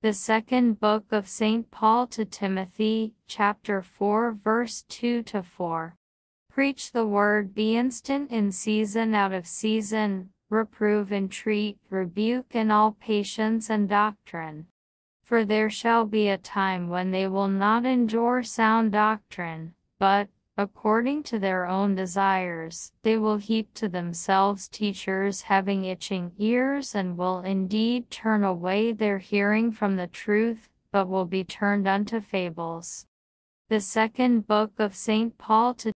The second book of St. Paul to Timothy, chapter 4, verse 2 to 4. Preach the word, be instant in season out of season, reprove, entreat, rebuke in all patience and doctrine. For there shall be a time when they will not endure sound doctrine, but, according to their own desires, they will heap to themselves teachers having itching ears and will indeed turn away their hearing from the truth, but will be turned unto fables. The second book of St. Paul to